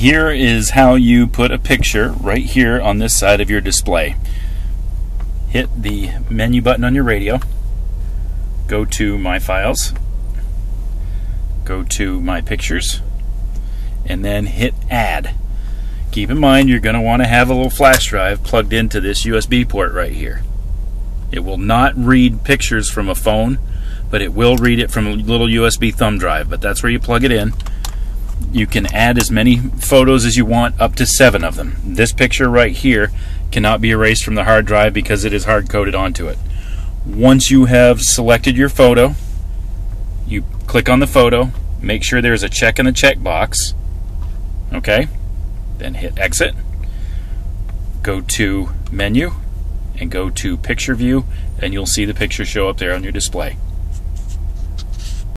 here is how you put a picture right here on this side of your display. Hit the menu button on your radio, go to My Files, go to My Pictures, and then hit Add. Keep in mind you're going to want to have a little flash drive plugged into this USB port right here. It will not read pictures from a phone, but it will read it from a little USB thumb drive, but that's where you plug it in you can add as many photos as you want, up to seven of them. This picture right here cannot be erased from the hard drive because it is hard coded onto it. Once you have selected your photo, you click on the photo, make sure there's a check in the checkbox. Okay, then hit exit. Go to menu and go to picture view, and you'll see the picture show up there on your display.